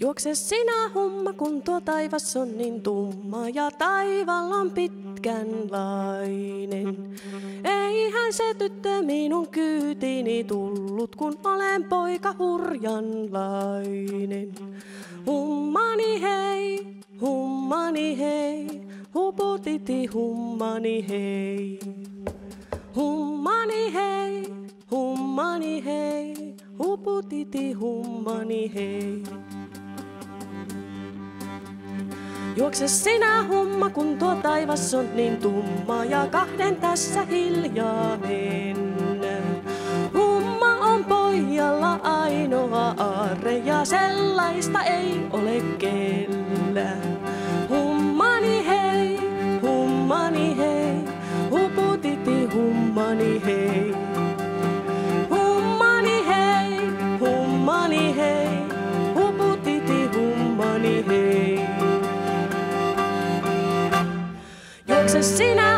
Juokse sinä humma, kun tuo taivas on niin tumma ja taivaalla on pitkänlainen. Eihän se tyttö minun kyytini tullut, kun olen poika hurjanlainen. Hummani hei, hummani hei, huputiti hummani hei. Hummani hei, hummani hei, huputiti hummani hei. Juokse sinä humma, kun tuo taivas on niin tumma ja kahden tässä hiljaa mennään. Humma on pojalla ainoa aarre ja sellaista ei ole kellään. Hummani hei, Juokse sinä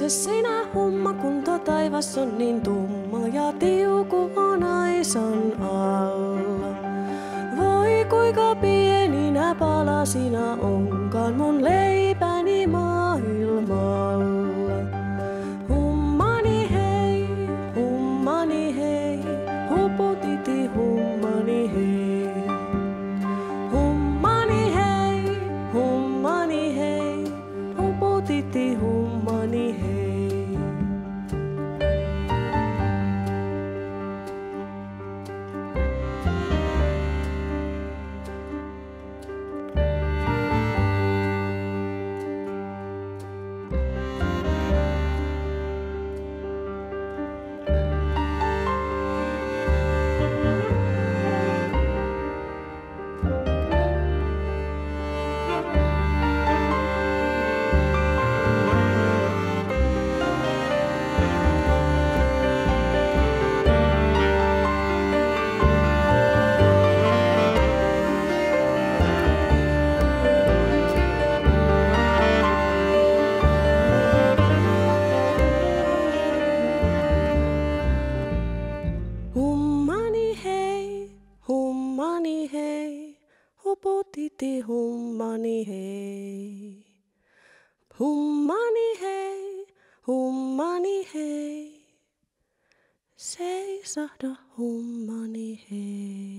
Se sinä humma, kun tuo taivas on niin tumma ja tiuku on aisan alla. Voi kuinka pieninä palasina onkaan mun leipäni hummani hei, huputiti hummani hei. Hummani hei, hummani hei, seisahda hummani hei.